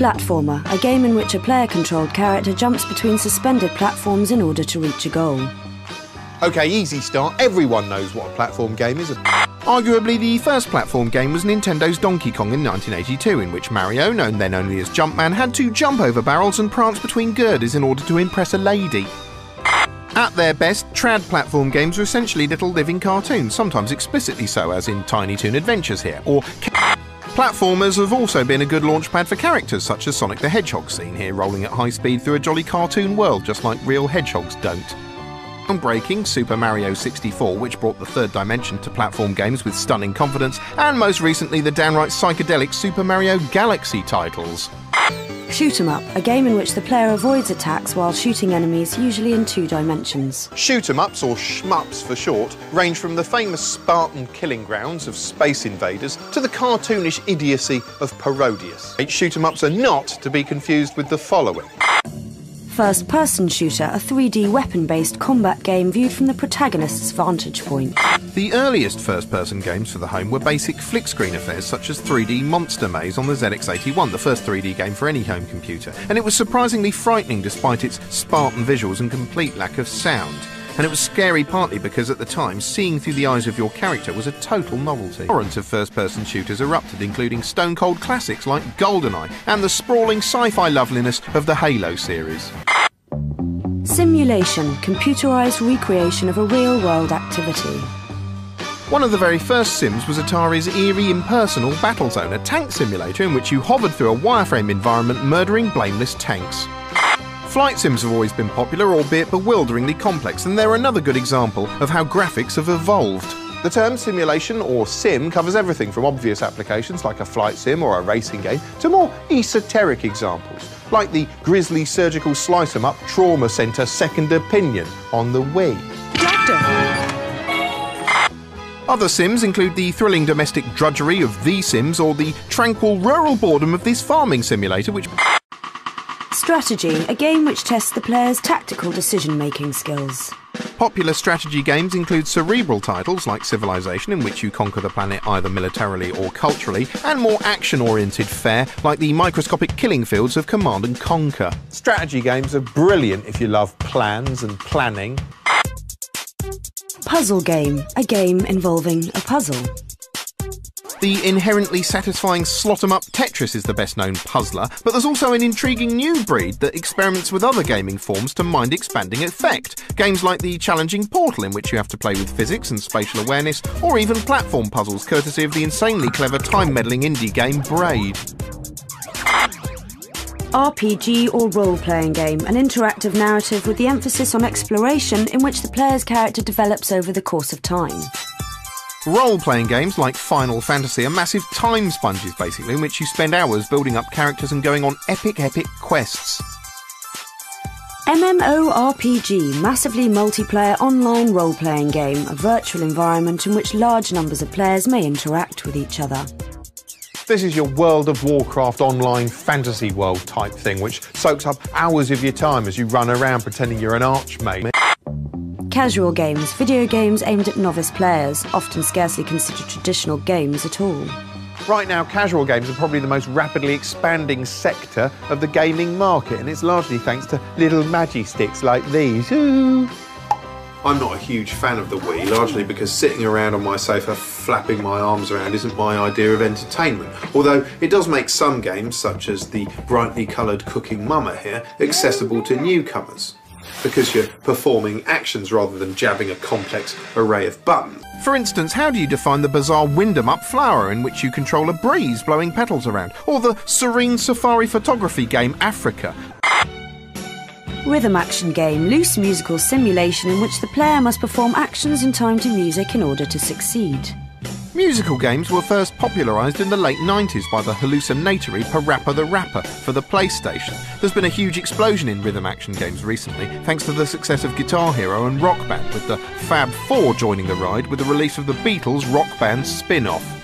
Platformer, a game in which a player controlled character jumps between suspended platforms in order to reach a goal. OK, easy start. Everyone knows what a platform game is. Arguably, the first platform game was Nintendo's Donkey Kong in 1982, in which Mario, known then only as Jumpman, had to jump over barrels and prance between girders in order to impress a lady. At their best, trad platform games were essentially little living cartoons, sometimes explicitly so, as in Tiny Toon Adventures here, or Platformers have also been a good launchpad for characters such as Sonic the Hedgehog, seen here rolling at high speed through a jolly cartoon world just like real hedgehogs don't groundbreaking Super Mario 64, which brought the third dimension to platform games with stunning confidence, and most recently the downright psychedelic Super Mario Galaxy titles. Shoot 'em up, a game in which the player avoids attacks while shooting enemies, usually in two dimensions. Shoot 'em ups, or shmups for short, range from the famous Spartan killing grounds of Space Invaders to the cartoonish idiocy of Parodius. Shoot 'em ups are not to be confused with the following first person shooter, a 3D weapon based combat game viewed from the protagonist's vantage point. The earliest first person games for the home were basic flick screen affairs such as 3D Monster Maze on the ZX81, the first 3D game for any home computer, and it was surprisingly frightening despite its Spartan visuals and complete lack of sound and it was scary partly because at the time, seeing through the eyes of your character was a total novelty. Torrents of first-person shooters erupted, including stone-cold classics like GoldenEye and the sprawling sci-fi loveliness of the Halo series. Simulation, computerized recreation of a real-world activity. One of the very first Sims was Atari's eerie impersonal Battlezone, a tank simulator in which you hovered through a wireframe environment murdering blameless tanks. Flight sims have always been popular, albeit bewilderingly complex, and they're another good example of how graphics have evolved. The term simulation or sim covers everything from obvious applications like a flight sim or a racing game to more esoteric examples like the grisly surgical slice 'em up trauma centre second opinion on the Wii. Doctor. Other sims include the thrilling domestic drudgery of The Sims or the tranquil rural boredom of this farming simulator which Strategy, a game which tests the player's tactical decision making skills. Popular strategy games include cerebral titles like Civilization, in which you conquer the planet either militarily or culturally, and more action oriented fare like the microscopic killing fields of Command and Conquer. Strategy games are brilliant if you love plans and planning. Puzzle game, a game involving a puzzle. The inherently satisfying slot 'em up Tetris is the best known puzzler, but there's also an intriguing new breed that experiments with other gaming forms to mind expanding effect. Games like the challenging Portal, in which you have to play with physics and spatial awareness, or even platform puzzles courtesy of the insanely clever time meddling indie game Braid. RPG or role playing game, an interactive narrative with the emphasis on exploration in which the player's character develops over the course of time. Role playing games like Final Fantasy are massive time sponges, basically, in which you spend hours building up characters and going on epic, epic quests. MMORPG, massively multiplayer online role playing game, a virtual environment in which large numbers of players may interact with each other. This is your World of Warcraft online fantasy world type thing, which soaks up hours of your time as you run around pretending you're an archmage. Casual games, video games aimed at novice players, often scarcely considered traditional games at all. Right now, casual games are probably the most rapidly expanding sector of the gaming market, and it's largely thanks to little magi sticks like these. Ooh. I'm not a huge fan of the Wii, largely because sitting around on my sofa flapping my arms around isn't my idea of entertainment. Although it does make some games, such as the brightly coloured Cooking Mama here, accessible to newcomers because you're performing actions rather than jabbing a complex array of buttons. For instance, how do you define the bizarre Wind-em Up flower in which you control a breeze blowing petals around, or the serene safari photography game Africa? Rhythm action game, loose musical simulation in which the player must perform actions in time to music in order to succeed. Musical games were first popularised in the late 90s by the hallucinatory Parappa the Rapper for the PlayStation. There's been a huge explosion in rhythm action games recently, thanks to the success of Guitar Hero and Rock Band, with the Fab Four joining the ride with the release of the Beatles Rock Band spin off.